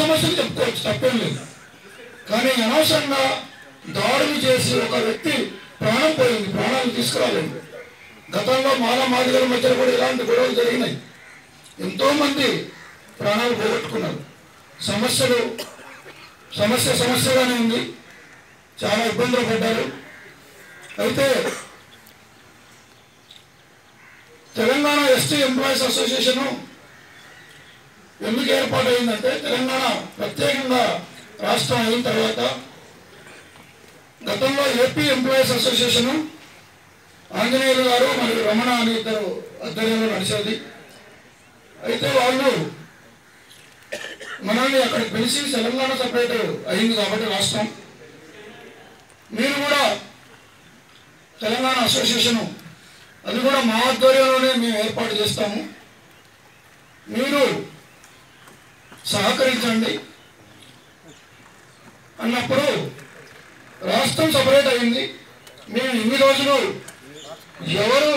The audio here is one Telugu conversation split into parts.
సమస్యలు చెప్పుకోవచ్చు తప్పేం లేదు కానీ అనవసరంగా దాడులు చేసి ఒక వ్యక్తి ప్రాణం పోయింది ప్రాణాలు తీసుకురాలేదు. గతంలో మాల మాదిగల మధ్య కూడా ఇలాంటి గొడవలు జరిగినాయి. ఎంతో మంది ప్రాణాలు పోగొట్టుకున్నారు. సమస్యలు సమస్య సమస్యగానే ఉంది. చాలా ఇబ్బందులు పడ్డారు. అయితే తెలంగాణ ఎస్టీ ఎంప్లాయీస్ అసోసియేషన్ ఎందుకు ఏర్పాటైందంటే తెలంగాణ ప్రత్యేకంగా రాష్ట్రం అయిన తర్వాత గతంలో ఏపీ ఎంప్లాయీస్ అసోసియేషన్ ఆంజనేయులు గారు మరియు రమణ అని ఇద్దరు ఆధ్వర్యంలో నడిచేది. అయితే వాళ్ళు మనల్ని అక్కడికి పిలిచి తెలంగాణ సపరేట్ అయింది కాబట్టి రాష్ట్రం. మీరు కూడా తెలంగాణ అసోసియేషన్ అది కూడా మా ఆధ్వర్యంలోనే మేము ఏర్పాటు చేస్తాము. మీరు సహకరించండి. అన్నప్పుడు రాష్ట్రం సపరేట్ అయింది. మేము ఇన్ని రోజులు ఎవరు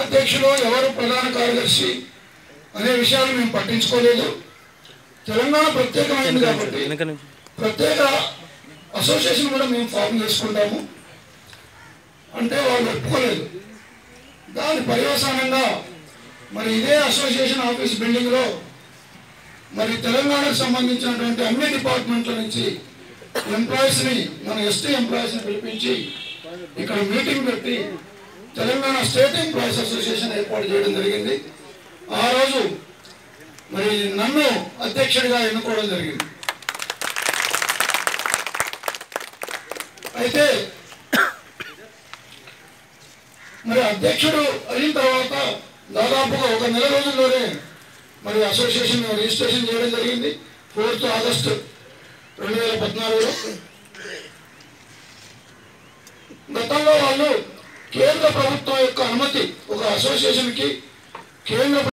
అధ్యక్షులు ఎవరు ప్రధాన కార్యదర్శి అనే విషయాలు మేము పట్టించుకోలేదు. తెలంగాణ ప్రత్యేకమైంది కాబట్టి ప్రత్యేక అసోసియేషన్ కూడా మేము ఫామ్ చేసుకుంటాము. అంటే వాళ్ళు ఒప్పుకోలేదు. దాని పర్యవసానంగా మరి ఇదే అసోసియేషన్ ఆఫీస్ బిల్డింగ్లో మరి తెలంగాణకు సంబంధించినటువంటి అన్ని డిపార్ట్మెంట్ల నుంచి ఎంప్లాయీస్ని మన ఎస్టీ ఎంప్లాయీస్ని పిలిపించి ఇక్కడ మీటింగ్ పెట్టి తెలంగాణ స్టేట్ ఎంప్లాయీస్ అసోసియేషన్ ఏర్పాటు చేయడం జరిగింది. ఆ రోజు మరి నన్ను అధ్యక్షుడిగా ఎన్నుకోవడం జరిగింది. అయితే మరి అధ్యక్షుడు అయిన తర్వాత దాదాపుగా ఒక నెల రోజుల్లోనే మరి అసోసియేషన్ రిజిస్ట్రేషన్ చేయడం జరిగింది. ఫోర్త్ ఆగస్టు రెండు వేల పద్నాలుగులో. గతంలో వాళ్ళు కేంద్ర ప్రభుత్వం యొక్క అనుమతి ఒక అసోసియేషన్కి కేంద్ర